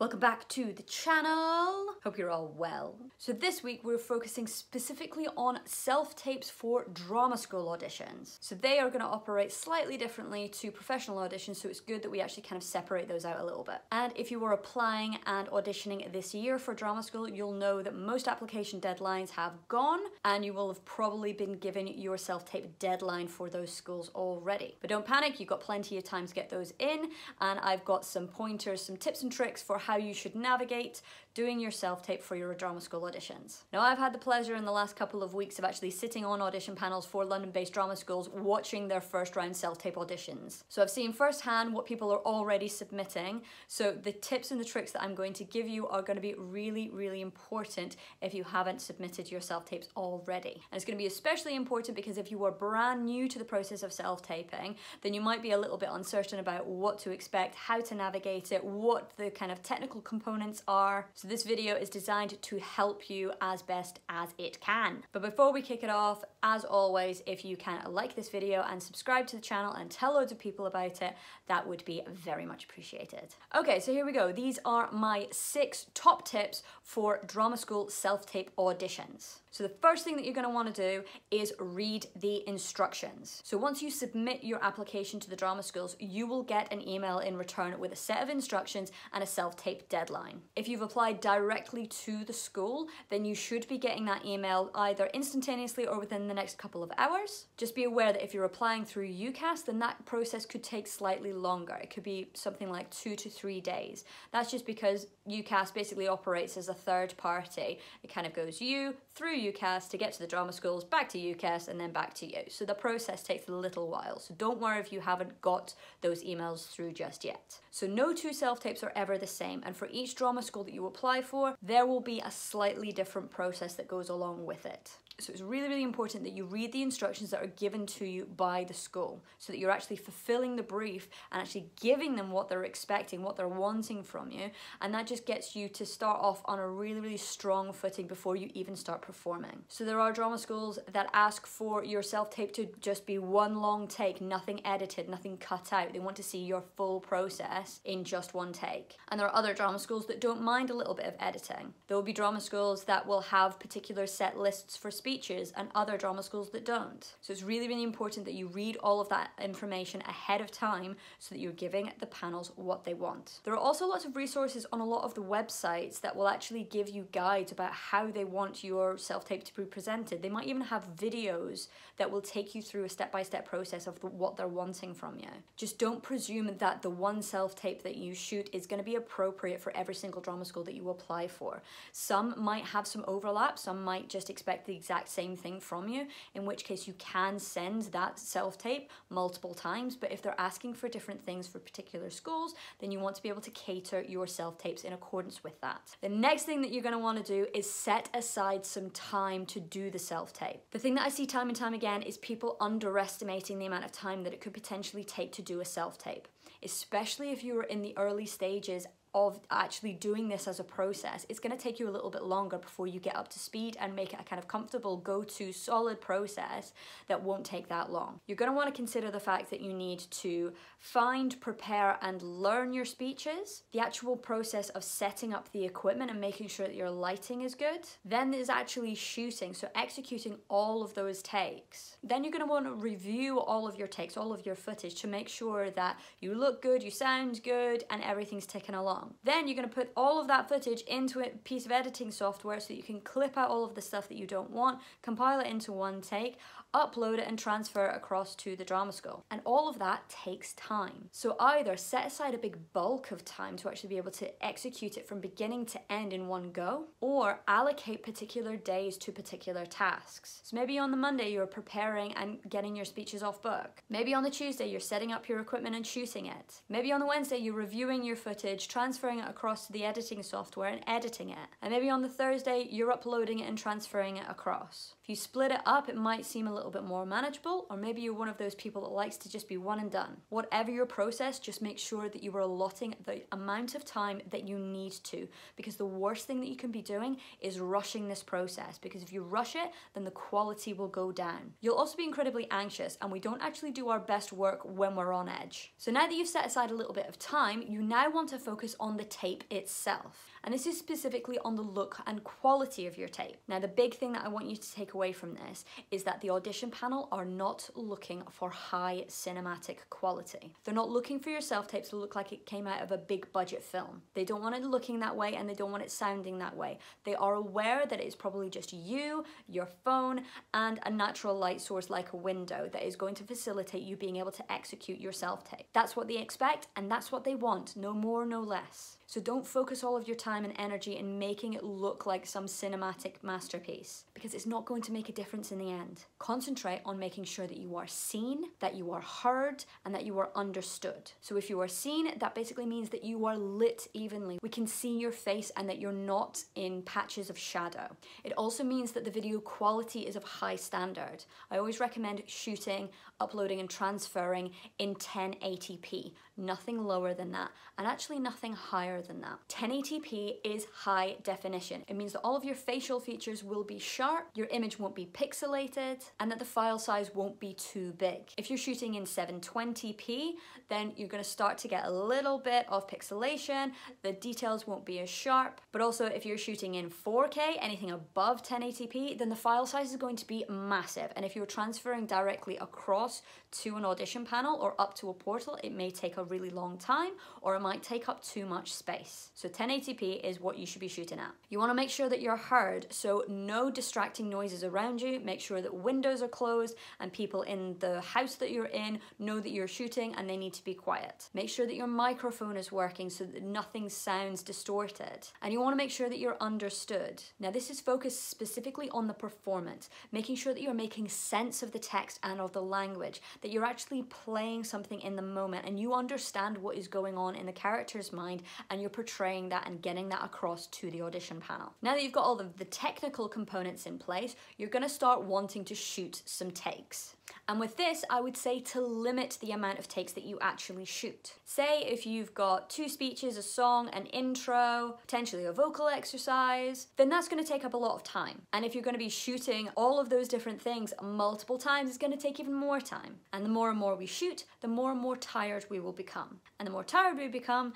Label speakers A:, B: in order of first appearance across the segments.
A: Welcome back to the channel. Hope you're all well. So this week we're focusing specifically on self-tapes for drama school auditions. So they are going to operate slightly differently to professional auditions, so it's good that we actually kind of separate those out a little bit. And if you were applying and auditioning this year for drama school, you'll know that most application deadlines have gone and you will have probably been given your self-tape deadline for those schools already. But don't panic, you've got plenty of time to get those in and I've got some pointers, some tips and tricks for how you should navigate doing your self-tape for your drama school auditions. Now I've had the pleasure in the last couple of weeks of actually sitting on audition panels for London-based drama schools watching their first round self-tape auditions. So I've seen firsthand what people are already submitting, so the tips and the tricks that I'm going to give you are going to be really, really important if you haven't submitted your self-tapes already. And it's going to be especially important because if you are brand new to the process of self-taping, then you might be a little bit uncertain about what to expect, how to navigate it, what the kind of technical components are. So this video is designed to help you as best as it can. But before we kick it off, as always, if you can like this video and subscribe to the channel and tell loads of people about it, that would be very much appreciated. Okay, so here we go. These are my six top tips for drama school self-tape auditions. So the first thing that you're gonna wanna do is read the instructions. So once you submit your application to the drama schools, you will get an email in return with a set of instructions and a self-tape deadline. If you've applied directly to the school, then you should be getting that email either instantaneously or within the next couple of hours. Just be aware that if you're applying through UCAS, then that process could take slightly longer. It could be something like two to three days. That's just because UCAS basically operates as a third party. It kind of goes you through UCAS to get to the drama schools, back to UCAS, and then back to you. So the process takes a little while. So don't worry if you haven't got those emails through just yet. So no two self-tapes are ever the same. And for each drama school that you apply for, there will be a slightly different process that goes along with it. So it's really, really important that you read the instructions that are given to you by the school so that you're actually fulfilling the brief and actually giving them what they're expecting, what they're wanting from you. And that just gets you to start off on a really, really strong footing before you even start performing. So there are drama schools that ask for your self-tape to just be one long take, nothing edited, nothing cut out. They want to see your full process in just one take. And there are other drama schools that don't mind a little bit of editing. There will be drama schools that will have particular set lists for speed and other drama schools that don't. So it's really, really important that you read all of that information ahead of time so that you're giving the panels what they want. There are also lots of resources on a lot of the websites that will actually give you guides about how they want your self-tape to be presented. They might even have videos that will take you through a step-by-step -step process of what they're wanting from you. Just don't presume that the one self-tape that you shoot is going to be appropriate for every single drama school that you apply for. Some might have some overlap, some might just expect the exact exact same thing from you, in which case you can send that self-tape multiple times, but if they're asking for different things for particular schools, then you want to be able to cater your self-tapes in accordance with that. The next thing that you're gonna wanna do is set aside some time to do the self-tape. The thing that I see time and time again is people underestimating the amount of time that it could potentially take to do a self-tape especially if you're in the early stages of actually doing this as a process, it's going to take you a little bit longer before you get up to speed and make it a kind of comfortable, go to, solid process that won't take that long. You're going to want to consider the fact that you need to find, prepare, and learn your speeches, the actual process of setting up the equipment and making sure that your lighting is good. Then there's actually shooting, so executing all of those takes. Then you're going to want to review all of your takes, all of your footage to make sure that you look good, you sound good, and everything's ticking along Then you're going to put all of that footage into a piece of editing software so that you can clip out all of the stuff that you don't want, compile it into one take, upload it and transfer it across to the drama school. And all of that takes time. So either set aside a big bulk of time to actually be able to execute it from beginning to end in one go, or allocate particular days to particular tasks. So maybe on the Monday you're preparing and getting your speeches off book. Maybe on the Tuesday you're setting up your equipment and shooting it. Maybe on the Wednesday you're reviewing your footage, transferring it across to the editing software and editing it. And maybe on the Thursday you're uploading it and transferring it across. If you split it up, it might seem a little bit more manageable, or maybe you're one of those people that likes to just be one and done. Whatever your process, just make sure that you are allotting the amount of time that you need to, because the worst thing that you can be doing is rushing this process, because if you rush it, then the quality will go down. You'll also be incredibly anxious, and we don't actually do our best work when we're on edge. So now that you've set aside a little bit of time, you now want to focus on the tape itself. And this is specifically on the look and quality of your tape. Now, the big thing that I want you to take away from this is that the audition panel are not looking for high cinematic quality. They're not looking for your self-tapes to look like it came out of a big budget film. They don't want it looking that way and they don't want it sounding that way. They are aware that it's probably just you, your phone, and a natural light source like a window that is going to facilitate you being able to execute your self-tape. That's what they expect and that's what they want, no more, no less. So don't focus all of your time and energy in making it look like some cinematic masterpiece because it's not going to make a difference in the end. Concentrate on making sure that you are seen, that you are heard, and that you are understood. So if you are seen, that basically means that you are lit evenly. We can see your face and that you're not in patches of shadow. It also means that the video quality is of high standard. I always recommend shooting, uploading, and transferring in 1080p, nothing lower than that, and actually nothing higher than that. 1080p is high definition. It means that all of your facial features will be sharp, your image won't be pixelated, and that the file size won't be too big. If you're shooting in 720p, then you're gonna start to get a little bit of pixelation, the details won't be as sharp, but also if you're shooting in 4K, anything above 1080p, then the file size is going to be massive. And if you're transferring directly across to an audition panel or up to a portal, it may take a really long time or it might take up too much space. So 1080p is what you should be shooting at. You wanna make sure that you're heard, so no distracting noises around you, make sure that windows are closed and people in the house that you're in know that you're shooting and they need to be quiet. Make sure that your microphone is working so that nothing sounds distorted. And you wanna make sure that you're understood. Now this is focused specifically on the performance, making sure that you're making sense of the text and of the language, that you're actually playing something in the moment and you understand what is going on in the character's mind and you're portraying that and getting that across to the audition panel. Now that you've got all of the technical components in place, you're gonna start wanting to shoot some takes. And with this, I would say to limit the amount of takes that you actually shoot. Say if you've got two speeches, a song, an intro, potentially a vocal exercise, then that's gonna take up a lot of time. And if you're gonna be shooting all of those different things multiple times, it's gonna take even more time. And the more and more we shoot, the more and more tired we will become. And the more tired we become,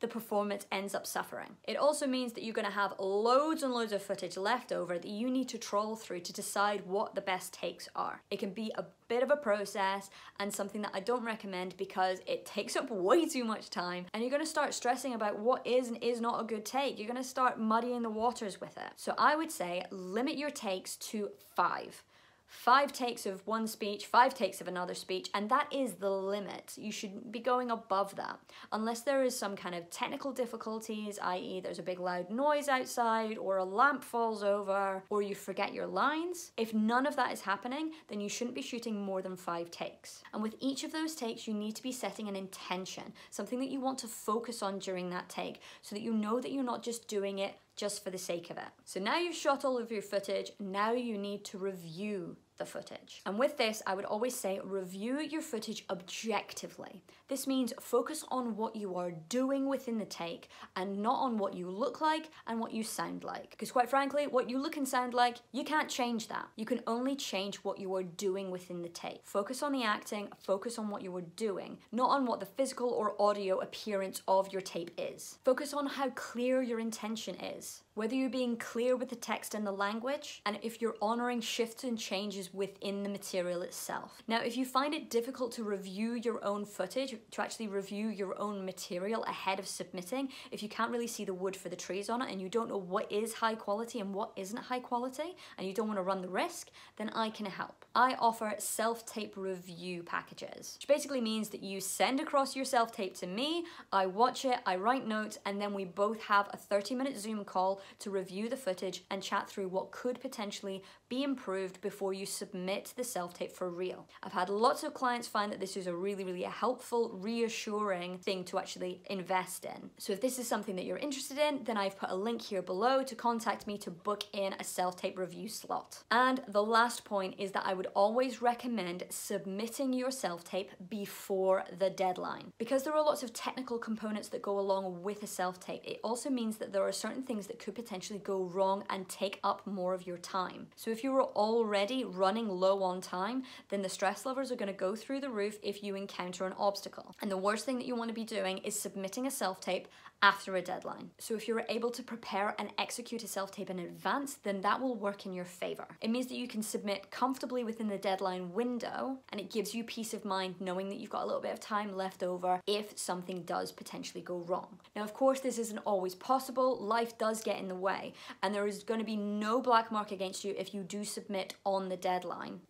A: the performance ends up suffering. It also means that you're going to have loads and loads of footage left over that you need to troll through to decide what the best takes are. It can be a bit of a process and something that I don't recommend because it takes up way too much time and you're going to start stressing about what is and is not a good take. You're going to start muddying the waters with it. So I would say limit your takes to five five takes of one speech, five takes of another speech, and that is the limit. You shouldn't be going above that. Unless there is some kind of technical difficulties, i.e., there's a big loud noise outside, or a lamp falls over, or you forget your lines. If none of that is happening, then you shouldn't be shooting more than five takes. And with each of those takes, you need to be setting an intention, something that you want to focus on during that take, so that you know that you're not just doing it just for the sake of it. So now you've shot all of your footage, now you need to review the footage. And with this, I would always say review your footage objectively. This means focus on what you are doing within the take and not on what you look like and what you sound like. Because quite frankly, what you look and sound like, you can't change that. You can only change what you are doing within the take. Focus on the acting, focus on what you are doing, not on what the physical or audio appearance of your tape is. Focus on how clear your intention is whether you're being clear with the text and the language, and if you're honoring shifts and changes within the material itself. Now, if you find it difficult to review your own footage, to actually review your own material ahead of submitting, if you can't really see the wood for the trees on it and you don't know what is high quality and what isn't high quality, and you don't want to run the risk, then I can help. I offer self-tape review packages, which basically means that you send across your self-tape to me, I watch it, I write notes, and then we both have a 30 minute Zoom call to review the footage and chat through what could potentially be improved before you submit the self-tape for real. I've had lots of clients find that this is a really, really helpful, reassuring thing to actually invest in. So if this is something that you're interested in, then I've put a link here below to contact me to book in a self-tape review slot. And the last point is that I would always recommend submitting your self-tape before the deadline. Because there are lots of technical components that go along with a self-tape, it also means that there are certain things that could potentially go wrong and take up more of your time. So if you were already running low on time, then the stress levels are going to go through the roof if you encounter an obstacle. And the worst thing that you want to be doing is submitting a self tape after a deadline. So if you're able to prepare and execute a self-tape in advance, then that will work in your favor. It means that you can submit comfortably within the deadline window and it gives you peace of mind knowing that you've got a little bit of time left over if something does potentially go wrong. Now, of course, this isn't always possible. Life does get in the way and there is going to be no black mark against you if you do submit on the deadline.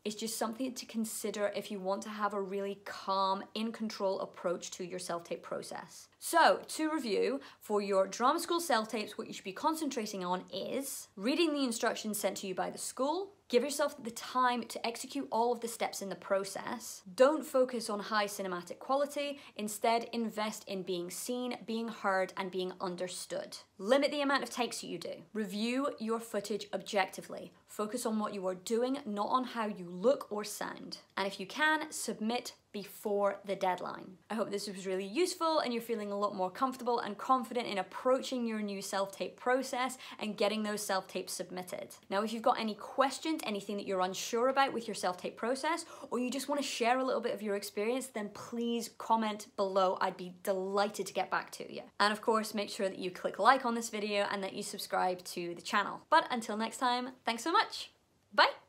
A: It's just something to consider if you want to have a really calm, in control approach to your self-tape process. So, to review, for your drama school self tapes, what you should be concentrating on is reading the instructions sent to you by the school, Give yourself the time to execute all of the steps in the process. Don't focus on high cinematic quality, instead, invest in being seen, being heard, and being understood. Limit the amount of takes you do. Review your footage objectively. Focus on what you are doing, not on how you look or sound. And if you can, submit before the deadline. I hope this was really useful and you're feeling a lot more comfortable and confident in approaching your new self-tape process and getting those self-tapes submitted. Now, if you've got any questions, anything that you're unsure about with your self-tape process, or you just want to share a little bit of your experience, then please comment below. I'd be delighted to get back to you. And of course, make sure that you click like on this video and that you subscribe to the channel. But until next time, thanks so much. Bye!